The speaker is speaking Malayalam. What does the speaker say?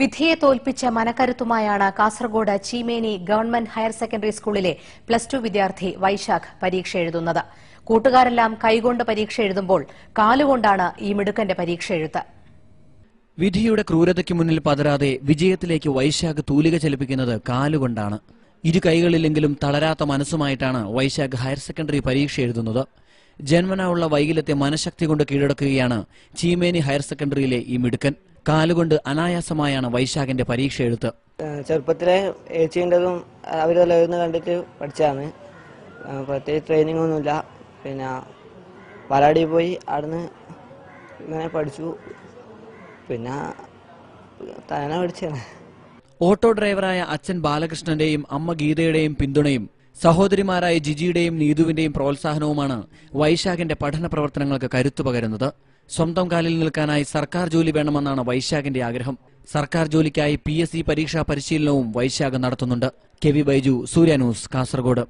വിധിയെ തോൽപ്പിച്ച മനക്കരുത്തുമായാണ് Kasaragod Cheemeni government higher secondary സ്കൂളിലെ പ്ലസ് ടു വിദ്യാർത്ഥി വൈശാഖ് പരീക്ഷ എഴുതുന്നത്. കൂട്ടുകാരെല്ലാം കൈകൊണ്ട് പരീക്ഷ എഴുതുമ്പോൾ കാലുകൊണ്ടാണ് ഈ മിടുക്കന്റെ പരീക്ഷ എഴുത്ത്. വിധിയുടെ ക്രൂരതയ്ക്ക് മുന്നിൽ പതരാതെ വിജയത്തിലേക്ക് വൈശാഖ് തൂലിക ചലിപ്പിക്കുന്നത് കാലുകൊണ്ടാണ്. ഇരു കൈകളിലെങ്കിലും തളരാത്ത മനസ്സുമായിട്ടാണ് വൈശാഖ് ഹയർ സെക്കൻഡറി പരീക്ഷ എഴുതുന്നത്. ജന്മനായുള്ള ഉള്ള വൈകല്യത്തെ മനഃശക്തി കൊണ്ട് കീഴടക്കുകയാണ് ചീമേനി ഹയർ സെക്കൻഡറിയിലെ ഈ മിടുക്കൻ. കാലുകൊണ്ട് അനായാസമായാണ് വൈശാഖിന്റെ പരീക്ഷ എഴുത്ത്. ചെറുപ്പത്തിലെ ഏച്ചീന്റെതും അവരെല്ലാം എഴുതുന്ന കണ്ടിട്ട് പഠിച്ചാണ് പ്രത്യേകിച്ച് ട്രെയിനിങ് ഒന്നുമില്ല. പിന്നെ പാലാടി പോയി അവിടുന്ന് ഇങ്ങനെ പഠിച്ചു. പിന്നെ തന്നെ പഠിച്ചാണ് ഓട്ടോ ഡ്രൈവറായ അച്ഛൻ ബാലകൃഷ്ണന്റെയും അമ്മ ഗീതയുടെയും പിന്തുണയും സഹോദരിമാരായ ജിജിയുടെയും നീതുവിന്റെയും പ്രോത്സാഹനവുമാണ് വൈശാഖിന്റെ പഠന പ്രവർത്തനങ്ങൾക്ക് കരുത്തു പകരുന്നത്. സ്വന്തം കാലിൽ നിൽക്കാനായി സർക്കാർ ജോലി വേണമെന്നാണ് വൈശാഖിന്റെ ആഗ്രഹം. സർക്കാർ ജോലിക്കായി പി എസ് സി പരീക്ഷാ പരിശീലനവും വൈശാഖ് നടത്തുന്നുണ്ട്. K V Baiju Surya news Kasaragod.